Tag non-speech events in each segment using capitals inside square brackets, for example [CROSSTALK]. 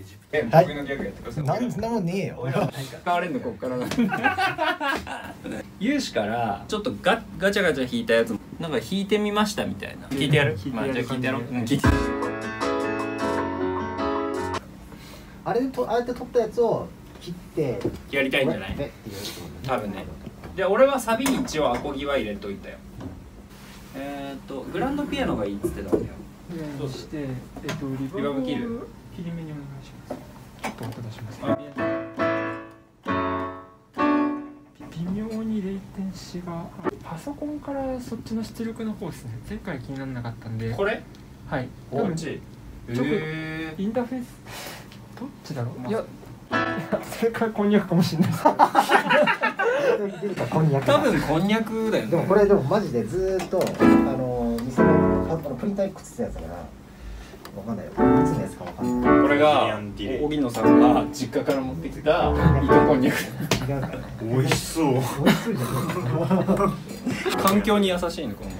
エジプえはい。僕のギャグやってください。なんそんなもんねえよ。使われんのこっからな。ん有志からちょっとガガチャガチャ引いたやつなんか引いてみましたみたいな。聞いてやる？聞いてやるまあじゃあ聞いてやろう、感うん、聞いてあれでとああやって取ったやつを切ってやりたいんじゃない？多分ね。じゃあ俺はサビに一応アコギは入れといたよ。えー、っとグランドピアノがいいっつってたんだよ。そしてえっとリリバーブ切る？切り目にお願いします。ちょっと音出します。ね微妙にレイテンシがパソコンからそっちの出力の方ですね。前回気にならなかったんで。これ？はい。こっち直えインターフェースどっちだろういやいや正解こんにゃくかもしれないこんにゃく多分こんにゃくだよねでもこれでもマジでずーっとあの店のあのプリンターにくっついたやつだからわかんないよ。いつのやつかわかんない。これが荻野さんが実家から持ってきた糸こんにゃく違うからね美味しそう。美味しそうじゃない環境に優しいのこの。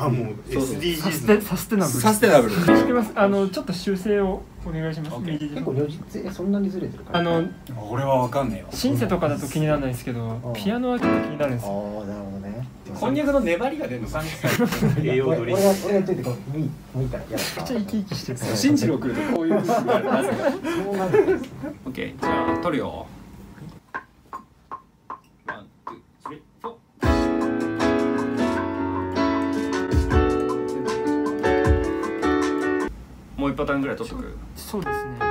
あもうそうそう。SDGs サステサステナブル。サステナブル。知ってます？あのちょっと修正をお願いします。右結構如実えそんなにずれてるからあの俺はわかんねえわ。シンセとかだと気にならないですけどうん。ピアノはちょっと気になるんですああよなるほどねこんにゃくの粘りが出るの。30 [LAUGHS] 歳栄養ドリン俺っといてこういいもういいからやめっちゃ生き生きしてる。新次郎来るとこういうそうなんです。OK じゃあ撮るよ。もう一パターンぐらい撮っとく？そうですね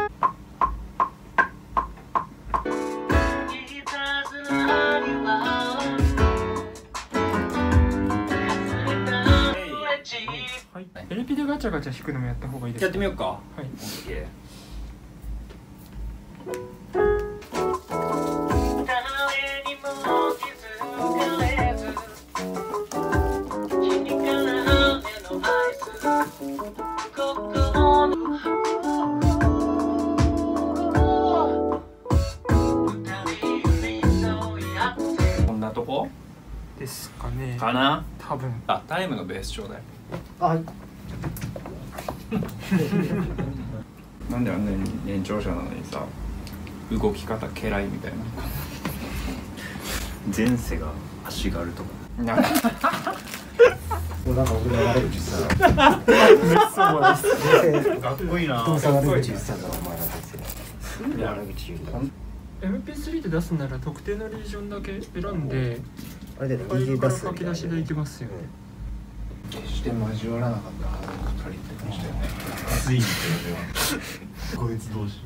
はい LP でガチャガチャ引くのもやった方がい。いですやってみようか。はい。OK こんなとこ？ですかね。かな？多分。あタイムのベースちょうだい。あはいなんであんなに年長者なのにさ動き方家来みたい前世が足軽とか。ななんかなんか俺の悪口さそうです人生かっこいいな人の悪口言ってたんだお前ら人生。悪口言うんだ MP3 で出すなら特定のリージョンだけ選んであれで DJ 出す書き出しでいけますよね。決して交わらなかったあの二人って感じだよね。ついにこいつ同士。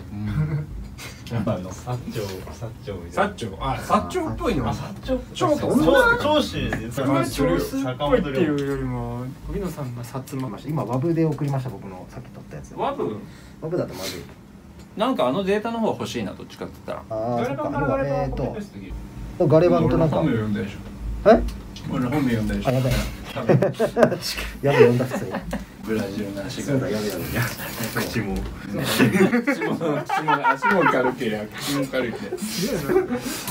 やっぱあの薩長薩長みたいな。薩長あ薩長っぽいの？あ薩長長長長州でそれはするよ少数っ坂ぽいっていうよりも荻野さんが薩摩今ワブで送りました僕のさっき撮ったやつワブ？ワブだとまずい。なんかあのデータの方が欲しいなどっちかって言ったらああそっか今えーとガレ版となんか。俺の本名読んだでしえょ。俺の本名読んだでしょ。あやばいやべ読んだ普通にブラジルの足がそうだやべやべ口も口も口も足も軽けりゃ口も軽い。って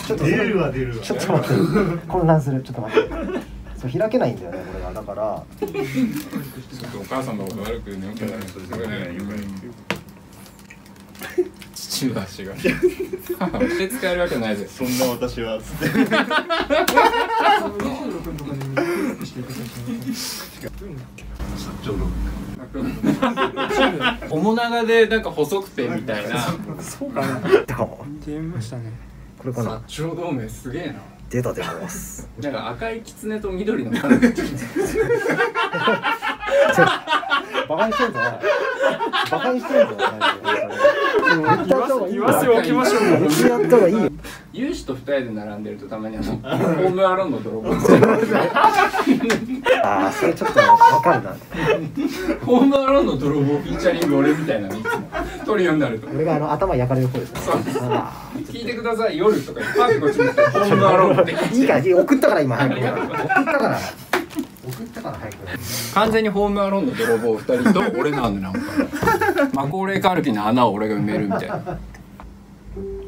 ちょっと出るわ出るわちょっと待って混乱するちょっと待ってそう開けない。んだよねこれがだからちょっとお母さんのこと悪く言うのよくない。それそれねよくない。父の足が母は手使えるわけない。ですそんな私はつって26分とかにリクエストしていただきます薩長の面長でなんか細くてみたいな。そうかな。ましたね。これかな？長同盟すげえな。出た出ます。なんか赤い狐と緑の [LAUGHS] バカにしてんぞバカにしてんぞ言った方がいいよ言わせおきましょうやった方がいいよ有志と二人で並んでるとたまにあのホームアローンの泥棒ああそれちょっとわかるな。ホームアローンの泥棒フィーチャリング俺みたいなのいつも。トリオになると俺があの頭焼かれる方です聞いてください。夜とかにパーってこっち向いてホームアローンってーいいから送ったから今。送ったから完全にホームアローンの泥棒二人と俺なんでなんか。マコーレーカールキの穴を俺が埋めるみたいな。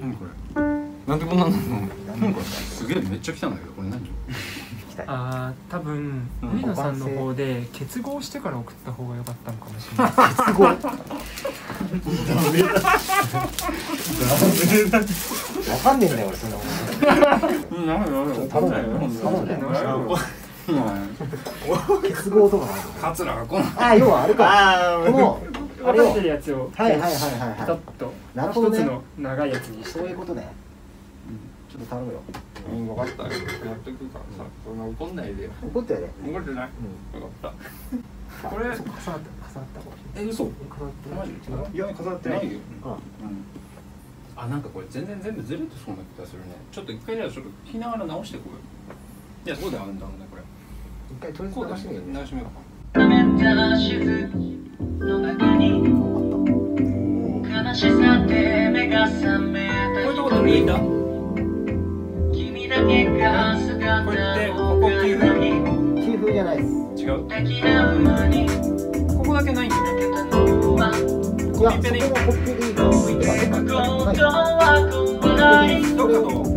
何これなんでこんなの何これすげえめっちゃ来たんだけどこれ何あー多分うん上野さんの方で結合してから送った方が良かったのかもしれない。結合。わかんねえんだよ俺そんなこうんなんだなんだ頼むよ頼むようん結合とかない。の桂が来ないあ要はあれか。あこの分かってるやつをはいはい。はいはいピはタッと。なるほどね。一つの長いやつにいして。そういうことね。ちょっと頼むよ。うん分かった。やっとくからさそんな怒んないでよ。怒ってやで怒ってない？うん。分かった。これ重なった重なったかもしれないえ嘘？重なってマジ？いや飾ってない。ようんうん。あなんかこれ全然全部ずれてそうな気がするね。ちょっと一回じゃあちょっと聞きながら直してこうよいやそうであるんだろうねこれ。一回とりあこうだえず流してみる流してみようか。悲しさで目が覚めたこういうとこで抜いた君だ。けが姿これってをここ9分に給付じゃないです。違うここだけないんだよいやそこはコッピーでいいかどっかと？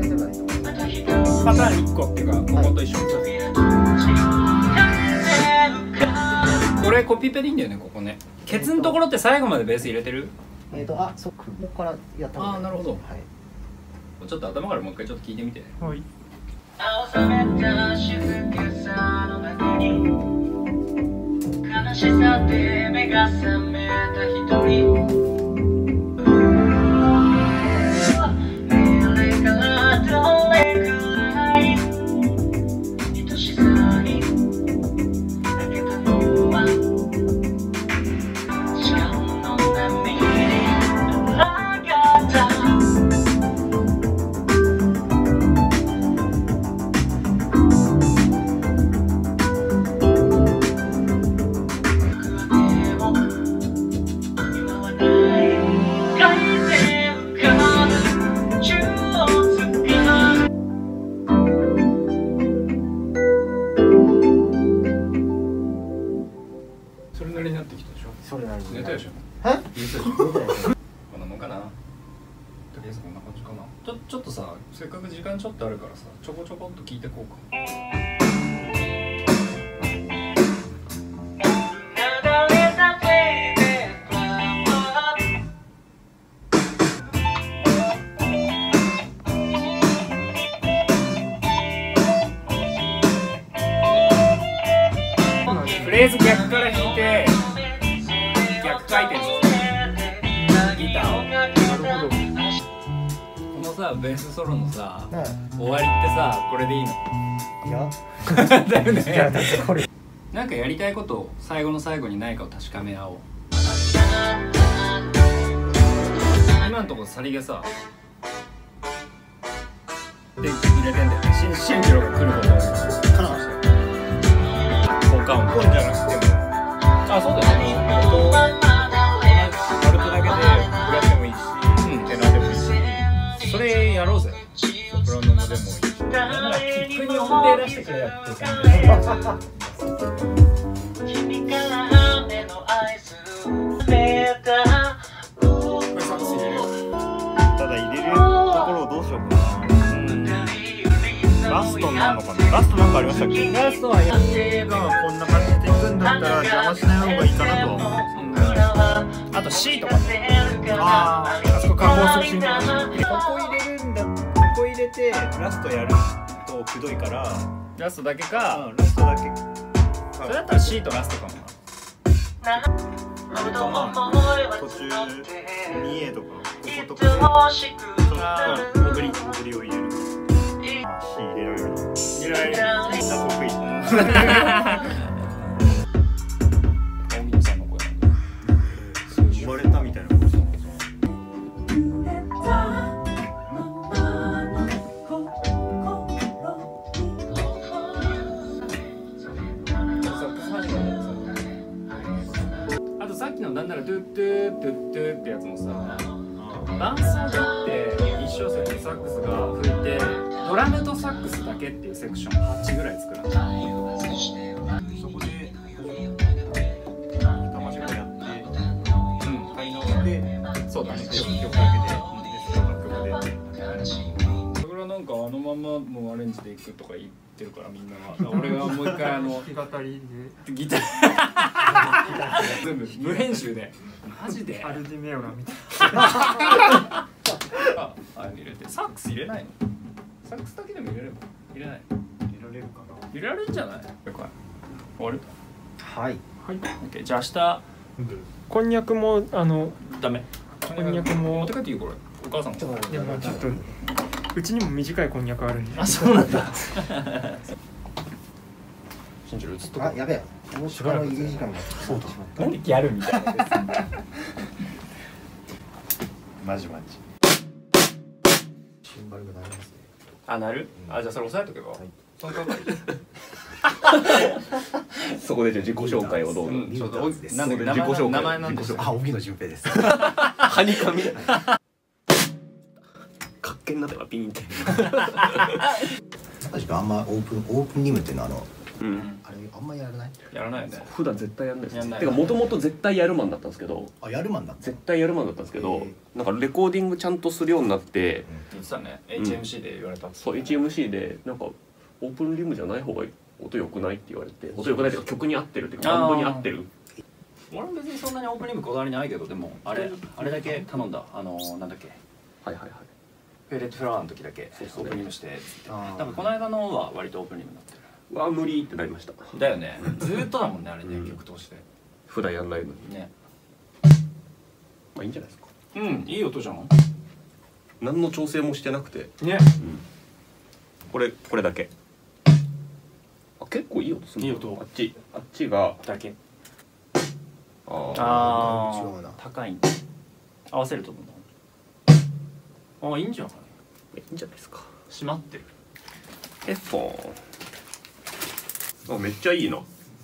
パターン1個ってい。うかここと一緒に扉閉じ風浮かこれコピペでいいんだよねここね。ケツのところって最後までベース入れてる？えっとあそっかここからやったあーなるほど。はい。ちょっと頭からもう一回ちょっと聞いてみてはい。めた静けさの中に。悲しさで目が覚めた一人レーズ逆から弾いて逆回転させるギターを。なるほど。このさベースソロのさは終わりってさこれでいいの？いいや [LAUGHS] だよいやだねってこれ。なんかやりたいことを最後の最後にないかを確かめ合おう。今のところさりげさで入れてんだよ新次郎が来ることを効果音ポンじゃなくてもあそうだよね。バルトだけで裏でもいいし、うんテナーでもいいしそれやろうぜソプラノもでもいいしなんならキックに音程出してくれやっていう感じかありました。っけラストはやがこんな感じでいくんだったら邪魔しない方がいいかなとは思うあと C とか。ねああそこ加工するシーンとか。ここ入れるんだ。ここ入れてラストやる。とくどいから、ラストだけかうん、ラストだけそれだったら C とラストか。もなあとまあ途中 2A とかこことか。でちょっと戻り戻りを入れる。あ C 入れられるな入れられるみんな得意大宮さんの声生まれたみたいなあとさっきのなんならトゥットゥトゥットゥってやつもさ伴奏があって一小節でサックスが吹いてドラムとサックスだけっていうセクション8ぐらい作られたそこで歌間違いやってうん買い直してそうだね曲曲だけででその楽曲でそれはなんかあのままもうアレンジでいくとか言ってるからみんなは俺がもう一回あの弾き語りでギター全部無編集でマジでアルディメオラみたいあああ入れてサックス入れないのサックスだけでも入れれば入れない？入れられるか入れられるんじゃない？これ終わる？なはい。なはい。OK じゃあ明日こんにゃくもあのダメ。こんにゃくも。持って帰っていい？これ。お母さんも。ちょっと待っていやまあちょっとうちにも短いこんにゃくあるんで。あそうなんだ。信じるずっとあやべえ。もう他の入り時間がそうだしまった。何ギャルみたい [LAUGHS] なマジマジシンバルが鳴りますねあなる？あじゃあそれ押さえとけば、い。その代わりそこでじゃあ自己紹介をどう？ぞ、うん。ちょっとなんだっけ自己紹介。名前なんでしたっあ荻野純平です。はにかみ。[LAUGHS] かっけんなったらピンって。[LAUGHS] 確かあんまオープンオープンリムっていうのはあのうん。あれあんまやらない？けやらないよね。普段絶対やんないです。やんないてかもともと絶対やるマンだったんですけど。あやるマンだ絶対やるマンだったんですけど、なんかレコーディングちゃんとするようになって、言ってたね。ん。HMC で言われたそう HMC でなんかオープンリムじゃない方が音良くないって言われて音良くないっていうか曲に合ってるっていうかバンドに合ってる。俺も別にそんなにオープンリムこだわりないけどでもあれあれだけ頼んだ。あのなんだっけ？はいはいはい。フェレットフラワーの時だけそうそうオープンリムして多分この間のは割とオープンリムになってるうわ無理ってなりました。だよね。ずーっとだもんねあれねうん。曲通して。普段やんないのに。ね。まあいいんじゃないですか。うんいい音じゃん。何の調整もしてなくて。ね。これこれだけ。あ結構いい音するいい音。あっちあっちが。だけ。あー。あ違うな。あ高い。んだ合わせると思う。なあいいんじゃない？いいんじゃないですか。閉まってる。ヘッドホンあめっちゃいいな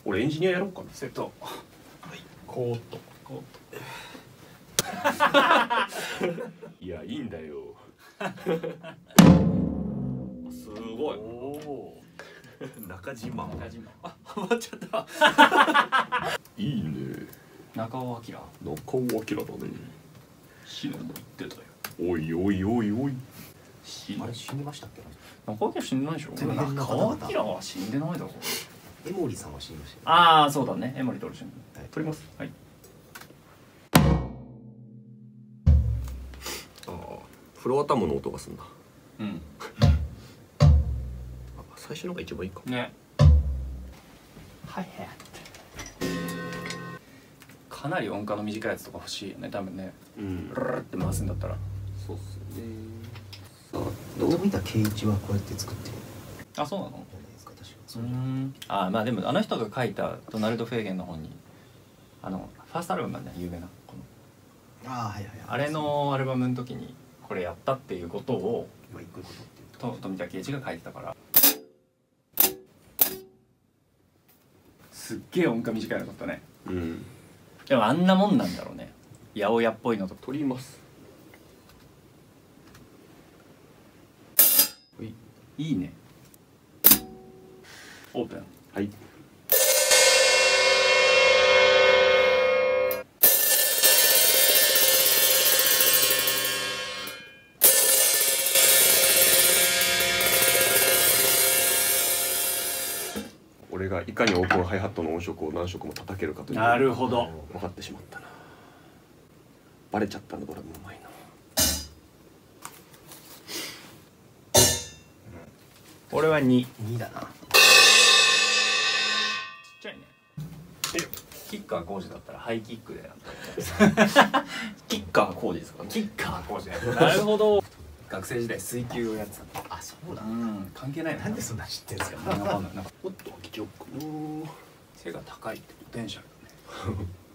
俺エンジニアやろうかな。セット。コート。コ [LAUGHS] いやいいんだよ。すごい。おお中島。中島。あハマっちゃった。いいね。中尾明。中尾明だね。シノも言ってたよ。おいおいおいおい。あれ死にましたっけ？中尾明死んでないでしょ。中尾明は死んでないだろエモリさんは死にましたよああそうだね。江森徹死ん。で撮ります。はい。ああフロアタムの音がすんな。うん。あ最初のが一番いいかね。はいはいかなり音階の短いやつとか欲しいよね。多分ね。うん。ルルルって回すんだったら。そうっすね。さあどう見た？圭一はこうやって作ってる。あそうなの？あまあでもあの人が書いたドナルド・フェーゲンの本にあのファーストアルバムなんだよ有名なこの。ああはいはいはい。あれのアルバムの時にこれやったっていうことをと富田圭一が書いてたから。すっげえ音階短いのだったね。うん。でもあんなもんなんだろうね。八百屋っぽいのとか。撮ります。いいねオープン。はい。俺がいかにオープンハイハットの音色を何色も叩けるかというなるほど。分かってしまったな。バレちゃったなドラムうまいな俺は2ちっ2だなキッカー工事だったらハイキックでキッカー工事ですかねキッカー工事なるほど。学生時代水球をやってた。あそうだうん関係ない。なんでそんな知ってるんですか。わかんない。なんかおっと貴重背が高いってポテンシャル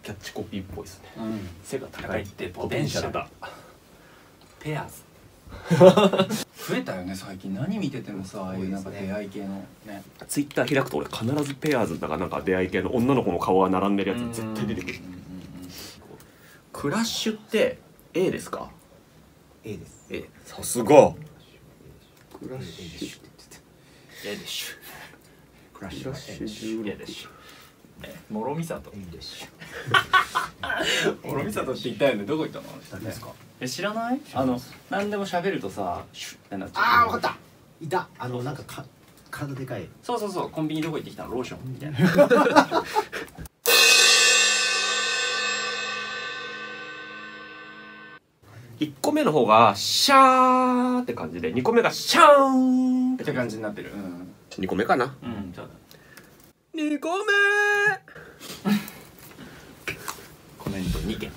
キャッチコピーっぽいですね。だねうん。背が高いってポテンシャルだ。ペアーズ増えたよね最近。何見ててもさああいうなんか出会い系の。ね。ツイッター開くと俺必ずペアーズだかなんか出会い系の女の子の顔が並んでるやつ絶対出てくる。クラッシュって A ですか？A です。A さすが。クラッ A でシュしょって言ってええでしクラッシュはクラッ A シュょ。ええでしょ。え諸見里。A でしょ。[LAUGHS] 諸見里って言ったよね。どこ行ったの？誰ですか？え知らない？あの何でも喋るとさシュッってなっちゃうああ分かった。いた。あのなんかか体でかい。そうそうそう。コンビニどこ行ってきたの？ローション。みたいな。[LAUGHS] 1個目の方がシャーって感じで。2個目がシャーンってって感じになってる。うん。2個目かな？うんそうだ。2個目。[LAUGHS] コメント2件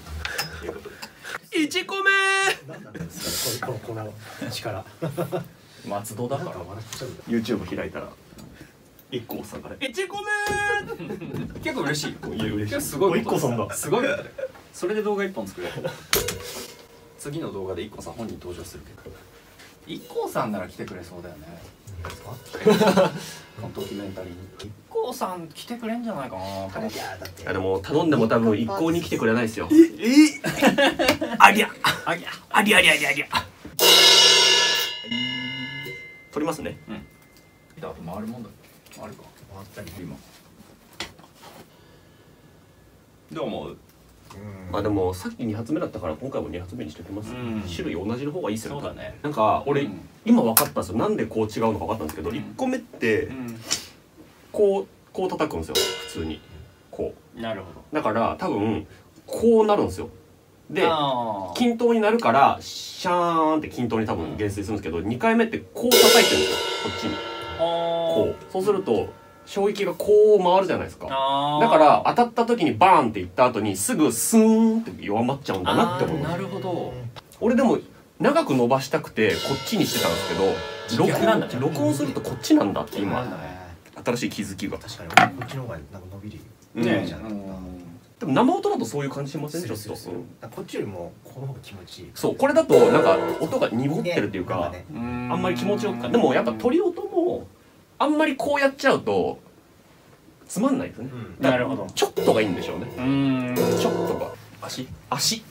1個目。何なんですかねこのこの力。松戸だから。YouTube 開いたらさんから1個目。結構嬉しい。いや嬉しい。結構すごいこと IKKO さんだ。すごいそれで動画1本作れる次の動画で IKKO さん本人登場するけど。IKKO さんなら来てくれそうだよねこのドキュメンタリーに IKKO さん来てくれんじゃないかなと思っていやだって。いやでも頼んでも多分一向に来てくれないですよ。えありゃ。あいやありゃありゃありゃありゃ。取りますね。あと回るもんだっけ？回るか。回ったり今。どう思う？うん。まあでもさっき2発目だったから今回も2発目にしておきます、うん。種類同じの方がいいっすよそうだね。なんか俺、うん今分かったんですよ。なんでこう違うのか分かったんですけど、うん。1個目ってうん。こうこう叩くんですよ。普通に。こなるほうだから多分こうなるんですよ。で均等になるからシャーンって均等に多分減衰するんですけど、2回目ってこう叩いてるんですよ。こっちに。ここう。そうすると衝撃がこう回るじゃないですか。だから当たった時にバーンっていった後にすぐスーンって弱まっちゃうんだなって思いますあーなるほど。俺でも長く伸ばしたくてこっちにしてたんですけど録逆なんだね。音録音するとこっちなんだって今新しい気づきが。確かにこっちの方がなんか伸びるうん。ねじゃんでも生音だとそういう感じしません？ちょっと。こっちよりもこの方が気持ちいい。そうこれだとなんか音が濁ってるっていうか、ねああんまり気持ちよくかでもやっぱ鳥音もあんまりこうやっちゃうとつまんないですね。なるほど。ちょっとがいいんでしょうね。うーん。ちょっとが。足？足。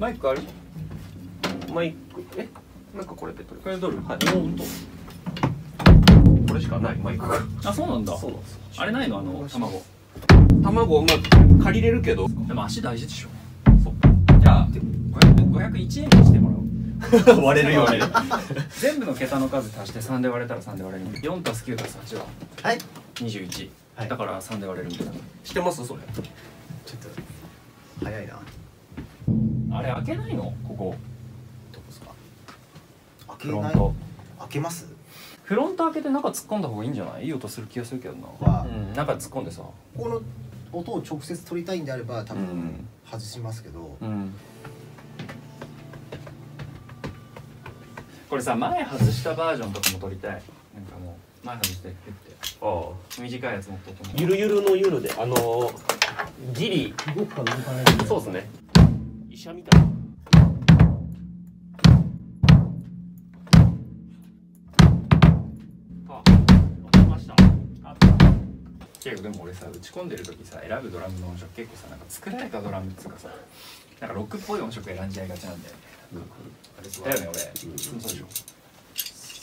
マイクある？マイクえ？なんかこれで撮るこれ撮る？はい。これしかないマイクがあそうなんだ。そうなんですよ。あれないの？あの卵。卵まあ借りれるけど。でも足大事でしょ。そっかじゃあ500 501円にしてもらおう。[LAUGHS] 割れるように [LAUGHS] 全部の桁の数足して3で割れたら3で割れる。4たす9たす8ははい。21、はい。だから3で割れるみたいしてますそれ。ちょっと。早いなな。あれ開けないの？ここけないフロント。開けます？フロント開けて中突っ込んだ方がいいんじゃない？いい音する気がするけどな。はうん中突っ込んでさ。この音を直接取りたいんであれば多分うん。外しますけど。うん。これさ前外したバージョンとかも撮りたい。なんかもう前外してピュッて。ああ。短いやつ持っとっても。ゆるゆるのゆるであのー、ギリ。動くか動かないそうですね。医者みたいな結構でも俺さ打ち込んでる時さ選ぶドラムの音色結構さなんか作られたドラムっつうかさなんかロックっぽい音色選んじゃいがちなんだよね。あれだよね俺、そうでしょ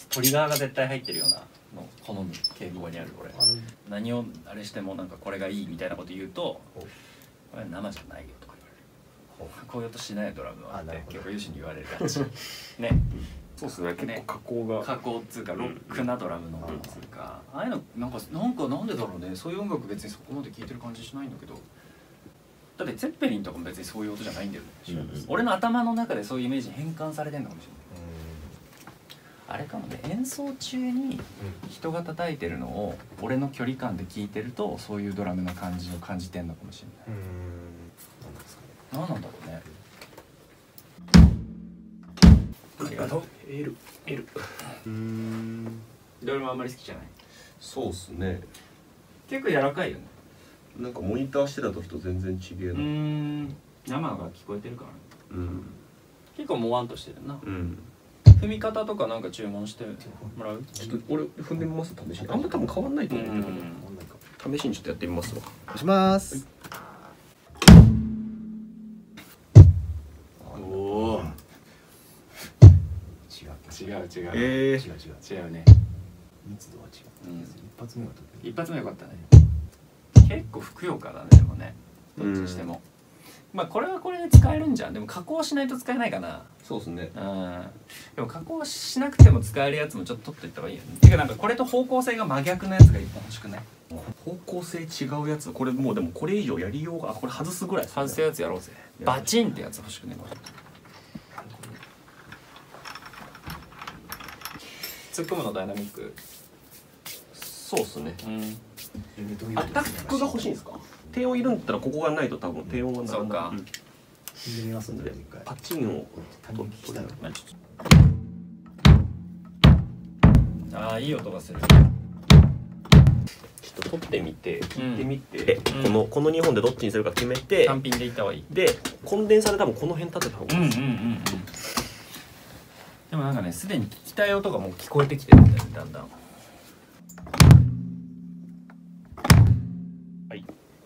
トリガーが絶対入ってるようなの好む傾向にある俺何をあれしてもなん。かこれがいいみたいなこと言うと「これ生じゃないよ」とか言われるこういう音しないドラムはって結構有志に言われる感じねそうですね。結ね構加工が。加工っつうかロックなドラムの音っつうかああいうのなんかなんかなんでだろうね。そういう音楽別にそこまで聴いてる感じしないんだけど。だってツェッペリンとかも別にそういう音じゃないんだよね、俺の頭の中でそういうイメージに変換されてんのかもしれない。あれかもね。演奏中に人が叩いてるのを俺の距離感で聞いてるとそういうドラムの感じを感じてんのかもしれない。何なんだろうねありがとう L L うん。ドラムあんまり好きじゃない？そうっすね。結構柔らかいよね。なんかモニターしてた時と全然違えうーな、ん。生が聞こえてるからね。うん。結構もわんとしてるな。うん。踏み方とかなんか注文してもらう？ちょっと俺踏んでみます？試しに。あんま多分変わんないと思うけど、うん。試しにちょっとやってみますわ。お願いします。おう違う違う、え違う違う違う。ね密度は違う、うん。一発目は一発目よかったね。結構ふくよかだねでもね。どっちにしても、まあこれはこれで使えるんじゃん。でも加工しないと使えないかな。そうですね。うん。でも加工しなくても使えるやつもちょっと取っていった方がいいよね。てかなんかこれと方向性が真逆のやつが一本欲しくない？方向性違うやつ。これもうでもこれ以上やりようがあこれ外すぐらい外すやつやろうぜ。バチンってやつ欲しくねこれ突っ込むのダイナミック？そうっすね。うん。アタックが欲しいんですか？低音いるんだったらここがないと多分低音はならないそうか。ん。聞いてみますん。でパチンを多分聞きたいまあちょっとああいい音がするちょっと取ってみて聞いてみて、うん。このこの2本でどっちにするか決めて、単品でいった方がいいでコンデンサーで多分この辺立てた方がいいです、うん。うん。うん。うんでもなんかねすでに聞きたい音がもう聞こえてきてるんだよねだんだん。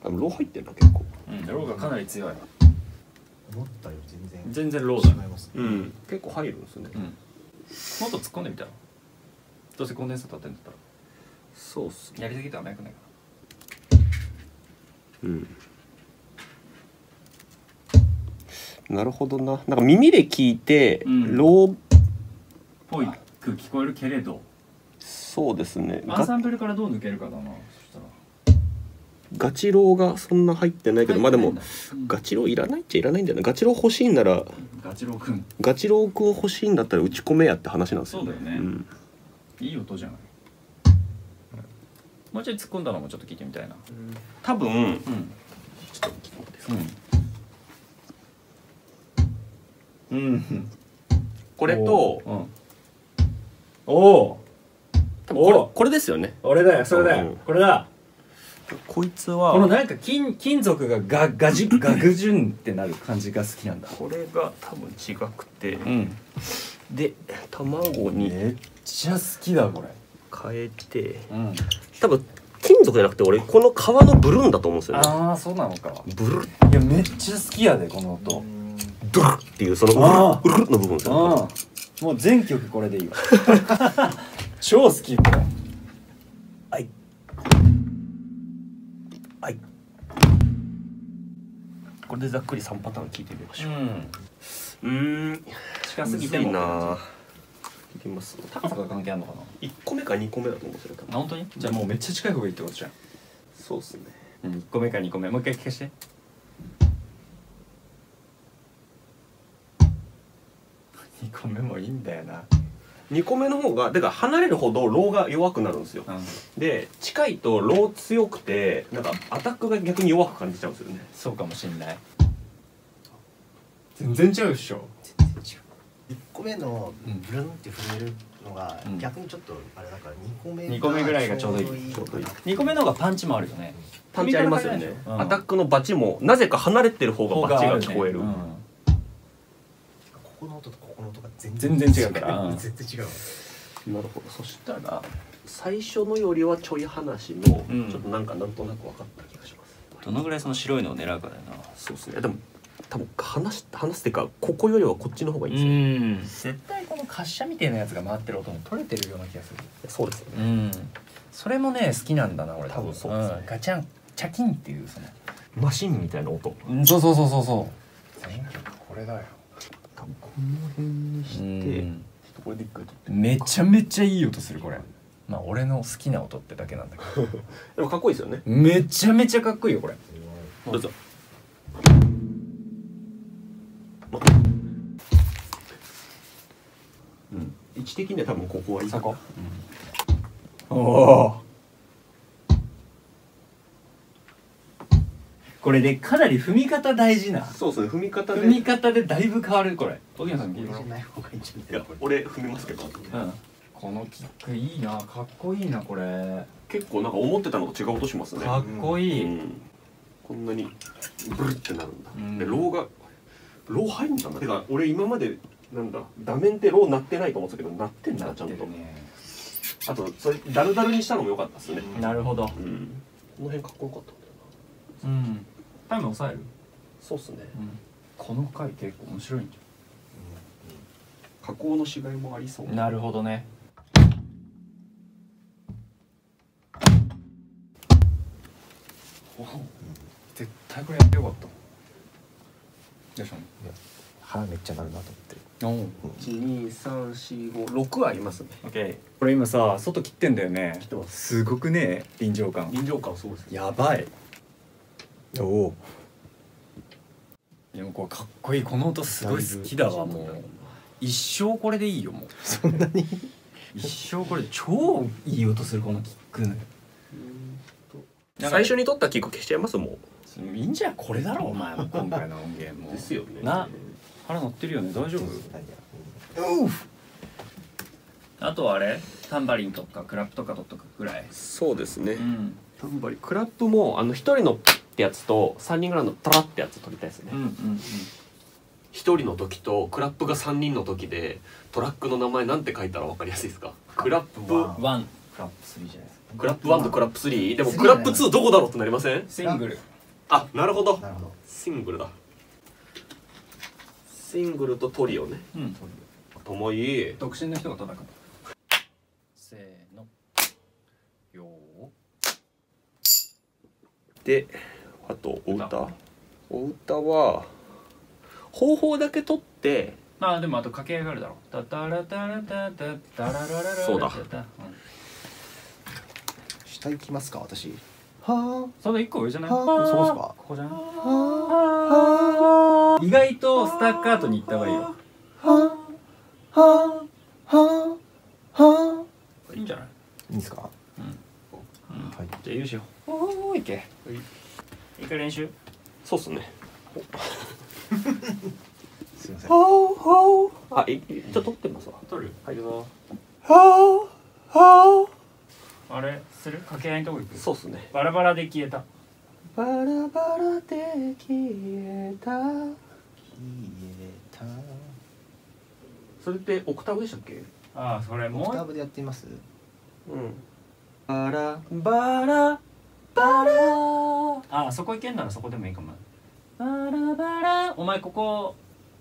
あのロー入ってるな結構。うんローがかなり強い。思ったより全然全然ローだ違いますね。うん。結構入るんですね、うん。もっと突っ込んでみたら？どうせコンデンサー立ってんだったら。そうっすね。やりすぎたら早くないかうん。なるほどな。なんか耳で聞いて、うん。ローぽいく聞こえるけれど。そうですね。アンサガンブルからどう抜けるかだな。そしたら。ガチローがそんな入ってないけどまあでもガチローいらないっちゃいらないんだよなガチロー欲しいんならガチローくん。ガチローくん欲しいんだったら打ち込めやって話なんですよ。そうだよね。ん。いい音じゃない。もうちょい突っ込んだのもちょっと聞いてみたいな。多分うん。ちょっと聞ですかうん。うん。これとうんおお。多分これおこれですよね。俺だよそれだよ、うん。これだ。こいつこのはなんか金金属がガガジガグジュンってなる感じが好きなんだ。これが多分違くてうん。で卵にめっちゃ好きだこれ。変えて。うん。多分金属じゃなくて俺この皮のブルーンだと思うんですよね。ああそうなのか。ブルー。いやめっちゃ好きやでこの音。ドゥルっていうそのあウルルの部分ですよ。ねうんもう全曲これでいいわ。[LAUGHS] 超好きこれ。はい。はい。これでざっくり3パターン聞いてみましょう。うん。うーん。近すぎても。な聞いてみます。高さが関係あるのかな？1個目か2個目だと思うんですよ本当に？じゃあもうめっちゃ近い方がいいってことじゃん。そうっすね。うん1個目か2個目。もう一回聞かして2個目もいいんだよな。2個目の方がだから離れるほどローが弱くなるんですよ。うん。で近いとロー強くてなんかアタックが逆に弱く感じちゃうんですよね。そうかもしんない。全然違うっしょ。1個目のうん。ブルンって触れるのがうん。逆にちょっとあれだから2個目二個目ぐらいがちょうどいい。ちょうどいい。2個目の方がパンチもあるよね。パンチありますよね、うん。アタックのバチもなぜか離れてる方がバチが聞こえる、うん。ここの音とここの音が全全然違うから。う [LAUGHS] ん全然違う。わなるほど。そしたら最初のよりはちょい話の、うん。ちょっとなんかなんとなく分かった気がします。どのぐらいその白いのを狙うかだよな。そうですね。でも多分話し話すっていうかここよりはこっちの方がいいんですよ、ん。絶対この滑車みたいなやつが回ってる音も取れてるような気がする。そうですよね。うん。それもね好きなんだな俺。多分そうですね。ん。ガチャンチャキンっていうその。マシンみたいな音。うんそうそうそうそうそう。全曲これだよ多分この辺にして、これで一回撮ってめちゃめちゃいい音するこれ。まあ俺の好きな音ってだけなんだけど。[LAUGHS] でもかっこいいですよね。めちゃめちゃかっこいいよこれ。どうぞ。うん。位置的には多分ここはいいそこ？おおこれでかなり踏み方大事な。そうですね踏み方で。踏み方でだいぶ変わるこれ。荻野さん聞いてもらおうない方がいいんじゃないいや俺踏みますけど。うん。このキックいいなかっこいいなこれ。結構なんか思ってたのと違う音しますね。かっこいい、うん。こんなにブルってなるんだ、うん。でローがロー入るんだな？てか俺今までなんだ画面ってロー鳴ってないと思ってたけど鳴ってんだちゃんと、ねあとそれダルダルにしたのも良かったですね。なるほど。うん。この辺かっこよかったんだよな。うんタイム抑える、そうっすね。この回結構面白いんじ加工のしがいもありそう。ゃんなるほどね。お絶対これやってよかった。どうした腹めっちゃなるなと思ってのお12345ありますね。オッケーこれ今さ外切ってんだよね。切ってます。すごくね臨場感。臨場感すごいですね。やばいおおでもこれかっこいい。この音すごい好きだわもう。一生これでいいよもう。そんなに？一生これ超いい音するこのキック。なんか最初に撮ったキック消しちゃいます？もいいんじゃんこれだろお前も今回の音源も。うですよね。な腹乗ってるよね。大丈夫？うあとはあれ？タンバリンとかクラップとか取っとくぐらい。そうですね。うん。タンバリン。クラップもあの一人のってやつと三人ぐらいのトラってやつ撮りたいですね。うんうん一人の時とクラップが三人の時でトラックの名前なんて書いたらわかりやすいですか？クラップワワン。クラップ3じゃないですか。クラップ1とクラップ3でも3クラップ2どこだろうってなりません？シングル。あなるほど。なるほど。シングルだ。シングルとトリオね。うん。ともいい独身の人が叩くせーの。よであとお歌？お歌は方法だけ取ってまあでもあと掛け合いがあるだろ。タタラタラタタタラララそうだ。下行きますか私。はその一個上じゃない？あはあそうっすかここじゃない？あは意外とスタッカートに行った方がいいよ。あはあはあはいいんじゃない？いいんですか？うん。はい。じゃあ優秀おーいけ一回練習？そうっすね。[LAUGHS] すいません。あいじゃあ取ってますわ。取る？はいあれ？する？掛け合いのとこ行く？そうっすね。バラバラで消えた。バラバラで消えた。消えた。それってオクターブでしたっけ？ああそれもうオクターブでやってみます？うん。バラバラバラああそこ行けんならそこでもいいかも。バラバラ。お前ここ。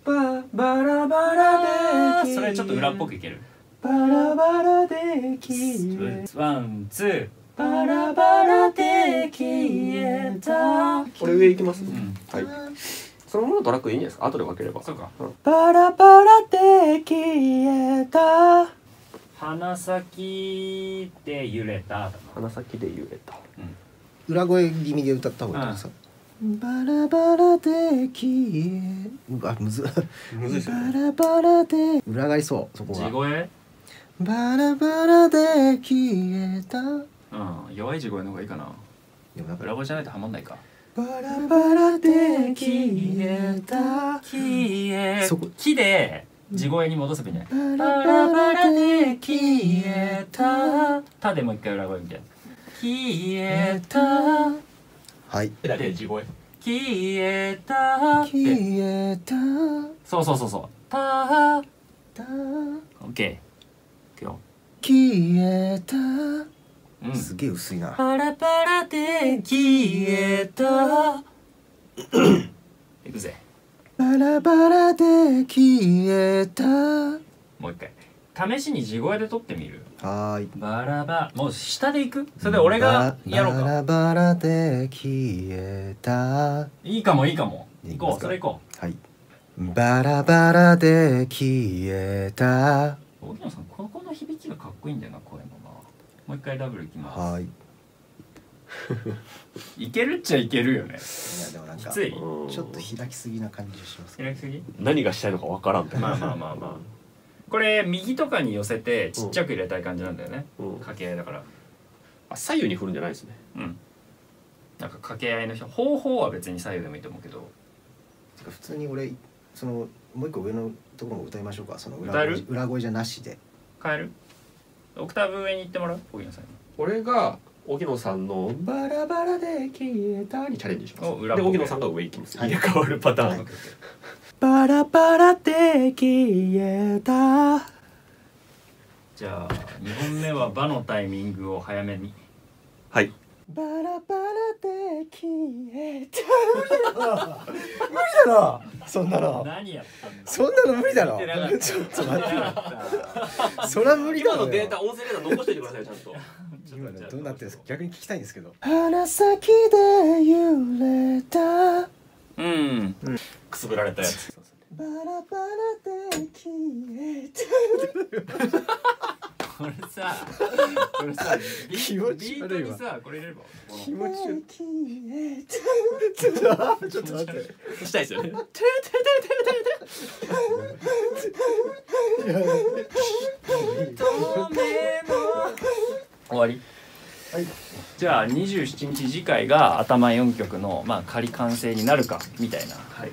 ババラバラでそれちょっと裏っぽくいける。バラバラで消えワンツー。バラバラで消えた。これ上行きます、うん。はい。そのままのトラックでいいんじゃないですか？後で分ければ。そうか。バラバラで消えた。鼻先で揺れた。鼻先で揺れた裏声気味で歌った方がいいですか？バラバラで消え。うわむず。むずバね。ラバラで。裏返りそうそこ地が声？バラバラで消えた。うん。弱い地声の方がいいかな。でもなんか裏声じゃないとハマんないか。バラバラで消えた。消えそこ。木で地声に戻せばいいんじゃないバラバラで消えた。たでもう一回裏声みたいな消えた。はい。だけ地声。消えた。消えた。そうそうそうそう。た。た。オッケーいくよ。消えた。うん。すげえ薄いな。パラパラで消えた。[CLEARS THROAT] いくぜ。バラバラで消えた。はもう一回。試しに地声で撮ってみるーい。バラバもう下で行く？それで俺がやろうか。バラバラで消えた。いいかもいいかも。いい行こうそれ行こはい。バラバラで消えた。う荻野さんここの響きがかっこいいんだよな声のな。もう一回ダブルいきます。はい。い [LAUGHS] いけるっちゃいけるよね。やでもなんかきつい。ちょっと開きすぎな感じがします開きすぎ？何がしたいのかわからんって。まあまあまあまあこれ右とかに寄せてちっちゃく入れたい感じなんだよね。うん。掛け合いだから。あ左右に振るんじゃないですね。うん。なんか掛け合いの人方法は別に左右でもいいと思うけど。普通に俺そのもう一個上のところも歌いましょうか。その裏歌える？声裏声じゃなしで。変える？オクターブ上に行ってもらう荻野さんに。俺が荻野さんの「バラバラで消えた」にチャレンジします。で荻野さんが上行きます。はい。入れ替わるパターン、はいバラバラで消えた。じゃあ2本目は場のタイミングを早めに。はい。バラバラで消えた。無理だな。そんなの。何やったんだ？そんなの無理だろ。ちょっと待って。そりゃ無理だろ今のデータ音声データ残しておいてくださいちゃんと。今のどうなってるんですか？逆に聞きたいんですけど。鼻先で揺れた。うんくすぶられたやつ。バラバラで消えこれさこれさビ気持ビーち悪いわトにさこれ入れれば。気持ち悪い消えちょっとちょっと待って。[LAUGHS] したいですよね終わり？はい。じゃあ27日次回が頭4曲のまあ仮完成になるかみたいな。はい